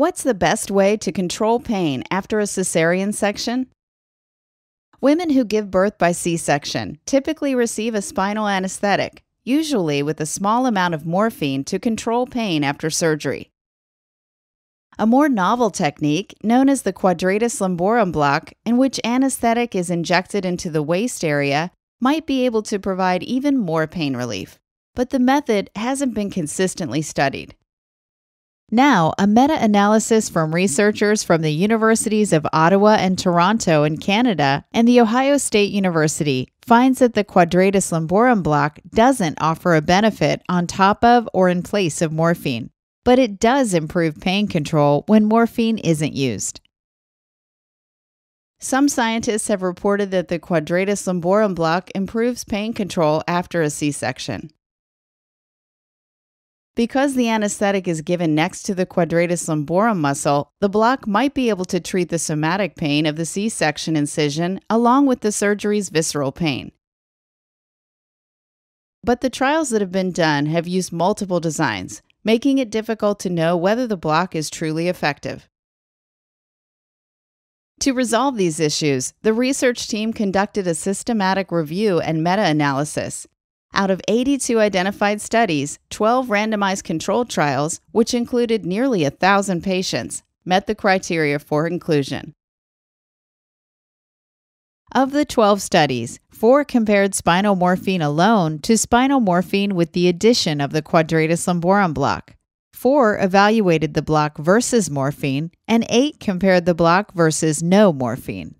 What's the best way to control pain after a cesarean section? Women who give birth by C section typically receive a spinal anesthetic, usually with a small amount of morphine to control pain after surgery. A more novel technique, known as the quadratus lumborum block, in which anesthetic is injected into the waist area, might be able to provide even more pain relief. But the method hasn't been consistently studied. Now, a meta analysis from researchers from the universities of Ottawa and Toronto in Canada and The Ohio State University finds that the quadratus lumborum block doesn't offer a benefit on top of or in place of morphine, but it does improve pain control when morphine isn't used. Some scientists have reported that the quadratus lumborum block improves pain control after a C section. Because the anesthetic is given next to the quadratus lumborum muscle, the block might be able to treat the somatic pain of the C section incision along with the surgery's visceral pain. But the trials that have been done have used multiple designs, making it difficult to know whether the block is truly effective. To resolve these issues, the research team conducted a systematic review and meta analysis, out of 82 identified studies, 12 randomized controlled trials, which included nearly a thousand patients, met the criteria for inclusion. Of the 12 studies, four compared spinal morphine alone to spinal morphine with the addition of the quadratus lumborum block. Four evaluated the block versus morphine, and eight compared the block versus no morphine.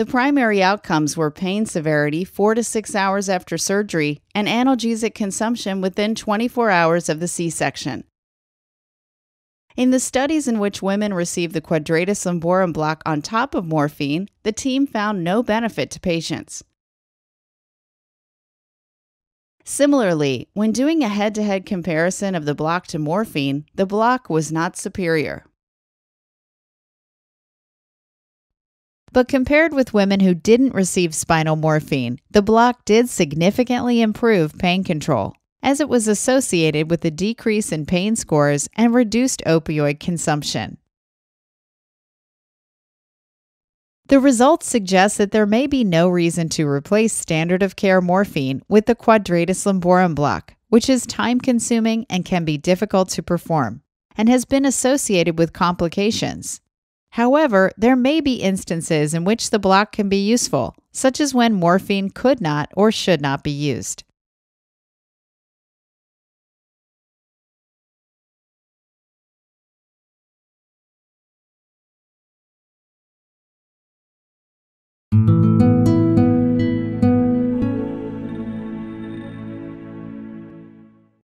The primary outcomes were pain severity four to six hours after surgery and analgesic consumption within 24 hours of the C section. In the studies in which women received the quadratus lumborum block on top of morphine, the team found no benefit to patients. Similarly, when doing a head to head comparison of the block to morphine, the block was not superior. But compared with women who didn't receive spinal morphine, the block did significantly improve pain control, as it was associated with a decrease in pain scores and reduced opioid consumption. The results suggest that there may be no reason to replace standard of care morphine with the quadratus lumborum block, which is time consuming and can be difficult to perform, and has been associated with complications. However, there may be instances in which the block can be useful, such as when morphine could not or should not be used.